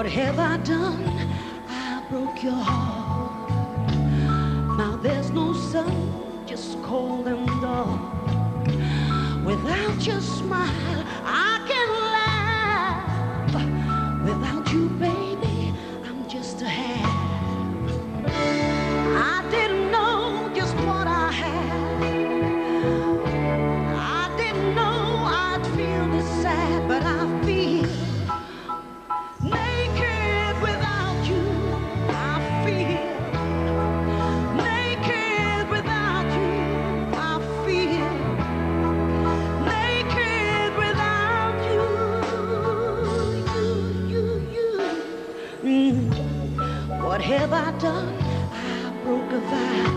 What have I done? I broke your heart. Now there's no sun, just cold and dark. Without your smile, I can What have I done? I broke a vow.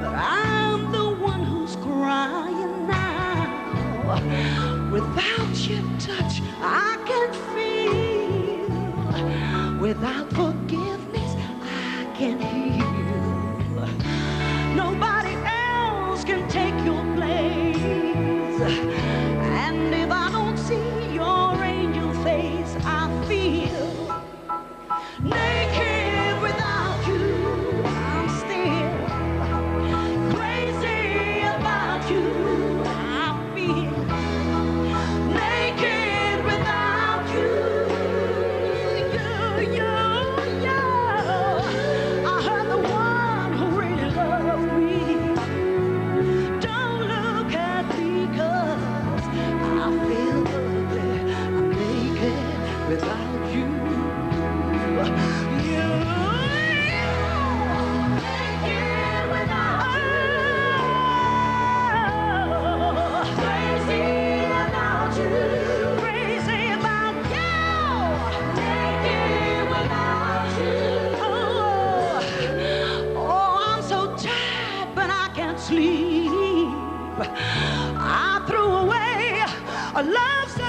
But I'm the one who's crying now. Without your touch, I can't feel. Without forgiveness, I can't heal. Nobody else can take your place. I threw away a love.